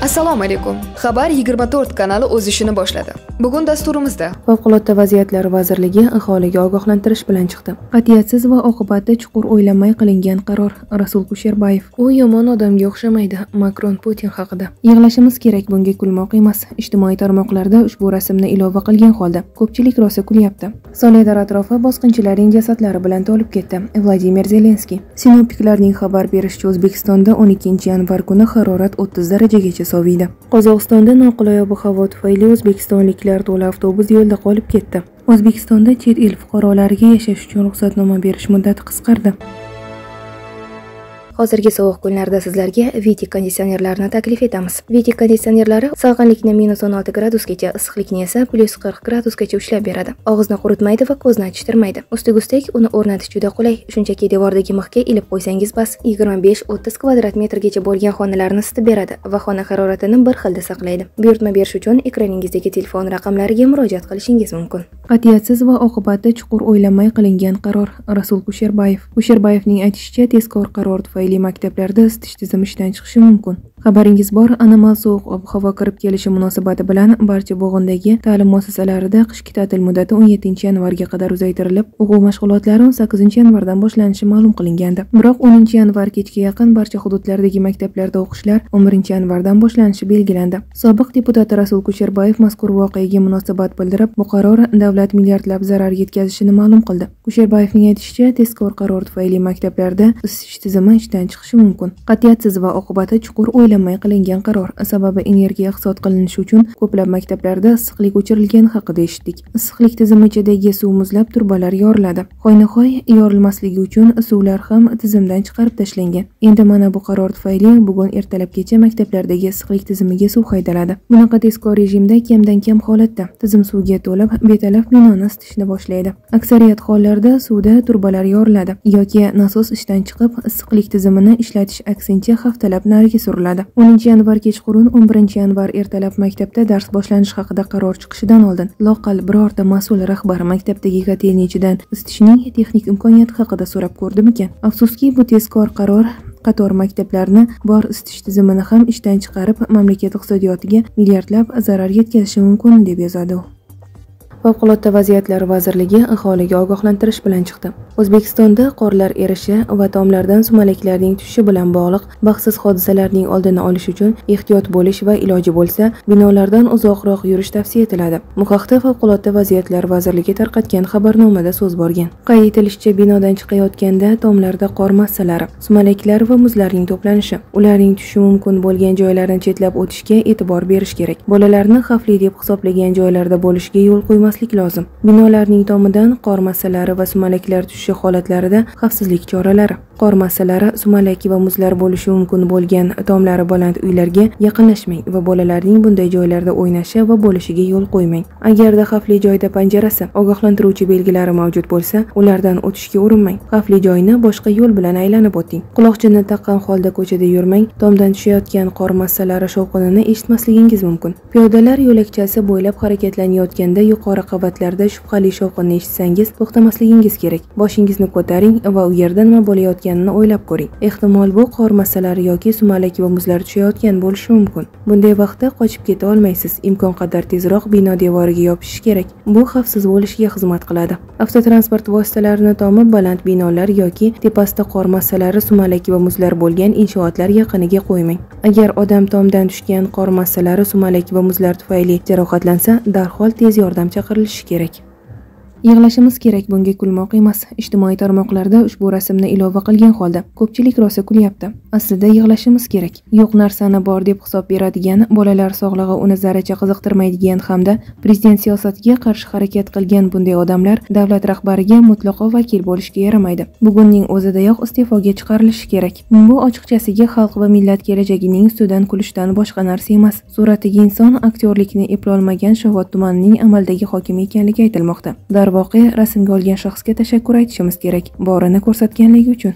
assalomu alaykum. Xabar 24 kanali o'z ishini boshladi. Bugun dasturimizda. Favqulodda vaziyatlar vazirligi aholiga ogohlantirish bilan chiqdi. Qat'iyatsiz va oqibatda chuqur o'ylanmay qilingan qaror. Rasul kusherbayev u yomon odamga o'xshamaydi makron putin haqida. Yig'lashimiz kerak bunga kulmoq emas ijtimoiy tarmoqlarda ushbu rasmni ilova qilgan holda ko'pchilik rosa kulyapti. Soledar atrofi bosqinchilarning jasadlari bilan to'lib ketdi. Vladimir zelenskiy sinoptiklarning xabar berishicha o'zbekistonda 12 yanvar kuni harorat 30 darajagacha soviydi. Qozog'istonda noqulay ob havo tufayli o'zbekistonliklar to'la avtobus yo'lda qolib ketdi. O'zbekistonda chet el fuqarolariga yashash uchun ruxsatnoma berish muddati qisqardi. Hozirgi sovuq kunlarda sizlarga viti konditsionerlarini taklif etamiz. Viti konditsionerlari salqinlikni minus 16 gradusgacha issiqlikni esa plyus 40 gradusgacha ushlab beradi. Og'izni quritmaydi va ko'zni achishtirmaydi ustiga ustak uni o'rnatish juda qulay. Shunchaki devordagi mixga ilib qo'ysangiz bas 25-30 kvadrat metrgacha bo'lgan xonalarni isitib beradi va xona haroratini bir xilda saqlaydi. Buyurtma berish uchun ekraningizdagi telefon raqamlariga murojaat qilishingiz mumkin. Qat'iyatsiz va oqibatda chuqur o'ylamay qilingan qaror. Rasul kusherbayev. Kusherbayevning aytishicha tezkor qaror tufayli tufayli maktablarda isitish tizimi ishdan chiqishi mumkin. Xabaringiz bor anomal sovuq ob havo kirib kelishi munosabati bilan barcha bo'g'indagi ta'lim muassasalarida qishki ta'til muddati 17 yanvarga qadar uzaytirilib o'quv mashg'ulotlari 18 yanvardan boshlanishi ma'lum qilingandi. Biroq 10 yanvar kechga yaqin barcha hududlardagi maktablarda o'qishlar 11 yanvardan boshlanishi belgilandi. Sobiq deputat rasul kusherbayev mazkur voqeaga munosabat bildirib bu qaror davlat milliardlab zarar yetkazishini ma'lum qildi. Kusherbayevning aytishicha tezkor qaror tufayli maktablarda isitish tizimi ishdan chiqishi mumkin. Qat'iyatsiz va oqibati chuqur o'ylanmay qilingan qaror sababi energiya iqtisod qilinishi uchun ko'plab maktablarda issiqlik o'chirilgani haqida eshitdik. Issiqlik tizimi ichidagi suv muzlab turbalar yoriladi. Hoynahoy yorilmasligi uchun suvlar ham tizimdan chiqarib tashlangan. Endi mana bu qaror tufayli bugun ertalabgacha maktablardagi issiqlik tizimiga suv haydaladi. Bunaqa tezkor rejimda kamdan kam holatda tizim suvga to'lib betalab binoni isitishni boshlaydi. Aksariyat hollarda suvda turbalar yoriladi yoki nasos ishdan chiqib issiqlik tizimini ishlatish aksincha haftalab nariga suriladi. Bo'ladi 10 yanvar kechqurun 11 yanvar ertalab maktabda dars boshlanishi haqida qaror chiqishidan oldin loqal birorta mas'ul rahbar maktabdagi kotelnichidan isitishning texnik imkoniyati haqida so'rab ko'rdimikan. Afsuski bu tezkor qaror qator maktablarni bor isitish tizimini ham ishdan chiqarib mamlakat iqtisodiyotiga milliardlab zarar yetkazishi mumkin deb yozadi u. favqulodda vaziyatlar vazirligi aholiga ogohlantirish bilan chiqdi. O'zbekistonda qorlar erishi va tomlardan sumalaklarning tushishi bilan bog'liq baxtsiz hodisalarning oldini olish uchun ehtiyot bo'lish va iloji bo'lsa binolardan uzoqroq yurish tavsiya etiladi. Bu haqda favqulodda vaziyatlar vazirligi tarqatgan xabarnomada so'z borgan. Qayd etilishicha binodan chiqayotganda tomlarda qor massalari sumalaklar va muzlarning to'planishi ularning tushishi mumkin bo'lgan joylarni chetlab o'tishga e'tibor berish kerak. Bolalarni xavfli deb hisoblagan joylarda bo'lishga yo'l qo'ymaslik lozim. Binolarning tomidan qor massalari va sumalaklar tushishi holatlarida xavfsizlik choralari. Qor massalari sumalak va muzlar bo'lishi mumkin bo'lgan tomlari baland uylarga yaqinlashmang va bolalarning bunday joylarda o'ynashi va bo'lishiga yo'l qo'ymang. Agarda xavfli joyda panjarasi ogohlantiruvchi belgilari mavjud bo'lsa ulardan o'tishga urinmang. Xavfli joyni boshqa yo'l bilan aylanib o'ting. Quloqchinni taqqan holda ko'chada yurmang. Tomdan tushayotgan qor massalari shovqinini eshitmasligingiz mumkin. Piyodalar yo'lakchasi bo'ylab harakatlanayotganda yuqori raqobatlarda shubhali shovqinni eshitsangiz to'xtamasligingiz kerak. Boshingizni ko'taring va u yerda nima bo'layotganini o'ylab ko'ring. Ehtimol bu qor massalari yoki sumalak va muzlar tushayotgan bo'lishi mumkin. Bunday vaqtda qochib keta olmaysiz. Imkon qadar tezroq bino devoriga yopishish kerak. Bu xavfsiz bo'lishiga xizmat qiladi. Avtotransport vositalarini tomi baland binolar yoki tepasida qor massalari sumalak va muzlar bo'lgan inshootlar yaqiniga qo'ymang. Agar odam tomdan tushgan qor massalari sumalak va muzlar tufayli jarohatlansa darhol tez yordam chaqirilishi kerak. Yig'lashimiz kerak bunga kulmoq emas. Ijtimoiy tarmoqlarda ushbu rasmni ilova qilgan holda ko'pchilik rosa kulyapti. Aslida yig'lashimiz kerak. Yo'q narsani bor deb hisob beradigan bolalar sog'lig'i uni zarracha qiziqtirmaydigan hamda prezident siyosatiga qarshi harakat qilgan bunday odamlar davlat rahbariga mutlaqo vakil bo'lishga yaramaydi. Bugunning o'zidayoq iste'foga chiqarilishi kerak. Bu ochiqchasiga xalq va millat kelajagining ustidan kulishdan boshqa narsa emas. Suratdagi inson aktyorlikni eplolmagan shovot tumanining amaldagi hokimi ekanligi aytilmoqda. Darvoqe rasmga olgan shaxsga tashakkur aytishimiz kerak borini ko'rsatganligi uchun.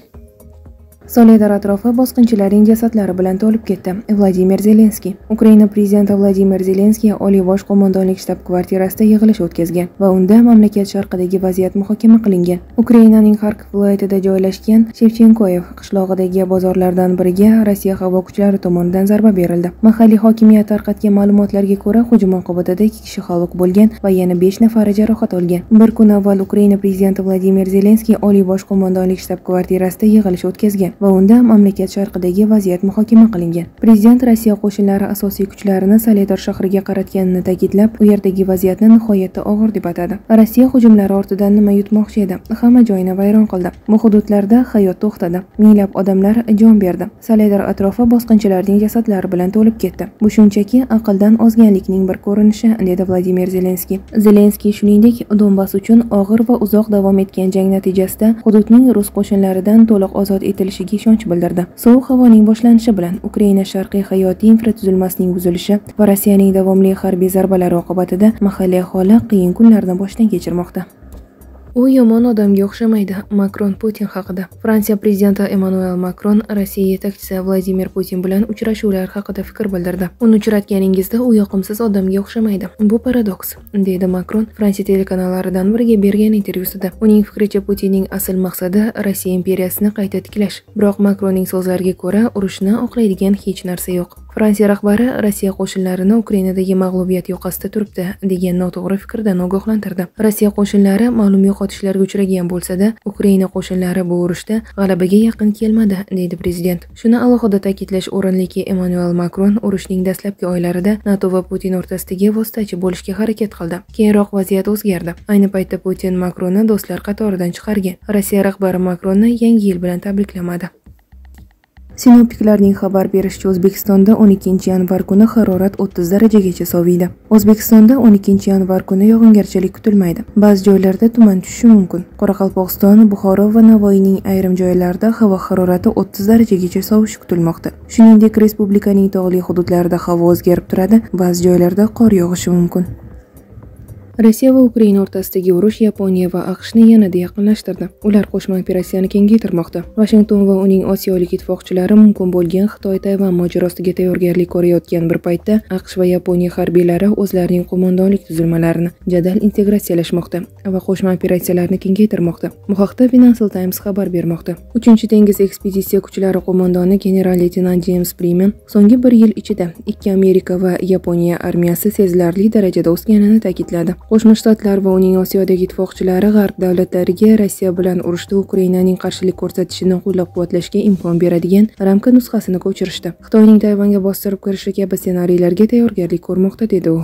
Soledar atrofi bosqinchilarning jasadlari bilan to'lib ketdi. Vladimir zelenskiy. Ukraina prezidenti vladimir zelenskiy oliy bosh qo'mondonlik shtab kvartirasida yig'ilish o'tkazgan va unda mamlakat sharqidagi vaziyat muhokama qilingan. Ukrainaning xarkov viloyatida joylashgan shevchenkoyev qishlog'idagi bozorlardan biriga rossiya havo kuchlari tomonidan zarba berildi. Mahalliy hokimiyat tarqatgan ma'lumotlarga ko'ra hujum oqibatida 2 kishi halok bo'lgan va yana 5 nafari jarohat olgan. Bir kun avval ukraina prezidenti vladimir zelenskiy oliy bosh qo'mondonlik shtab kvartirasida yig'ilish o'tkazgan. Va unda mamlakat sharqidagi vaziyat muhokama qilingan. Prezident rossiya qo'shinlari asosiy kuchlarini soledar shahriga qaratganini ta'kidlab u yerdagi vaziyatni nihoyatda og'ir deb atadi. Rossiya hujumlari ortidan nima yutmoqchi edi? Hamma joyni vayron qildi. Bu hududlarda hayot to'xtadi. Minglab odamlar jon berdi. Soledar atrofi bosqinchilarning jasadlari bilan to'lib ketdi. Bu shunchaki aqldan ozganlikning bir ko'rinishi dedi vladimir zelenskiy. Zelenskiy shuningdek donbass uchun og'ir va uzoq davom etgan jang natijasida hududning rus qo'shinlaridan to'liq ozod bo'lishiga ishonch bildirdi. Sovuq havoning boshlanishi bilan ukraina sharqiy hayotiy infratuzilmasining buzilishi va rossiyaning davomli harbiy zarbalari oqibatida mahalliy aholi qiyin kunlarni boshdan kechirmoqda. U yomon odamga o'xshamaydi makron putin haqida. Fransiya prezidenti emmanuel makron rossiya yetakchisi vladimir putin bilan uchrashuvlar haqida fikr bildirdi. Uni uchratganingizda u yoqimsiz odamga o'xshamaydi. Bu paradoks deydi makron fransiya telekanallaridan biriga bergan intervyusida. Uning fikricha putinning asl maqsadi rossiya imperiyasini qayta tiklash. Biroq makronning so'zlariga ko'ra urushni oqlaydigan hech narsa yo'q. Fransiya rahbari rossiya qo'shinlarini ukrainadagi mag'lubiyat yoqasida turibdi degan noto'g'ri fikrdan ogohlantirdi. Rossiya qo'shinlari ma'lum yo'qotishlarga uchragan bo'lsa-da ukraina qo'shinlari bu urushda g'alabaga yaqin kelmadi deydi prezident. Shuni alohida ta'kidlash o'rinliki emmanuel makron urushning dastlabki oylarida nato va putin o'rtasidagi vositachi bo'lishga harakat qildi. Keyinroq vaziyat o'zgardi. Ayni paytda putin makronni do'stlar qatoridan chiqargan. Rossiya rahbari makronni yangi yil bilan tabriklamadi. Sinoptiklarning xabar berishicha O'zbekistonda 12 yanvar kuni harorat 30 darajagacha soviydi. O'zbekistonda 12 yanvar kuni yog'ingarchilik kutilmaydi. Ba'zi joylarda tuman tushishi mumkin. Qoraqalpog'iston, Buxoro va Navoiyning ayrim joylarida havo harorati 30 darajagacha sovishi kutilmoqda. Shuningdek, respublikaning tog'li hududlarida havo o'zgarib turadi, ba'zi joylarda qor yog'ishi mumkin. Rossiya va ukraina o'rtasidagi urush yaponiya va aqshni yanada yaqinlashtirdi. Ular qo'shma operatsiyani kengaytirmoqda. Vashington va uning osiyolik ittifoqchilari mumkin bo'lgan xitoy tayvan mojarosiga tayyorgarlik ko'rayotgan bir paytda aqsh va yaponiya harbiylari o'zlarining qo'mondonlik tuzilmalarini jadal integratsiyalashmoqda va qo'shma operatsiyalarni kengaytirmoqda. Bu haqda financial times xabar bermoqda. 3-dengiz ekspeditsiya kuchlari qo'mondoni general leytenant James Priman so'nggi bir yil ichida ikki amerika va yaponiya armiyasi sezilarli darajada o'sganini ta'kidladi. Qo'shma shtatlar va uning osiyodagi ittifoqchilari g'arb davlatlariga rossiya bilan urushda ukrainaning qarshilik ko'rsatishini qo'llab-quvvatlashga imkon beradigan ramka nusxasini ko'chirishdi. Xitoyning tayvanga bostirib kirishi kabi ssenariylarga tayyorgarlik ko'rmoqda dedi u.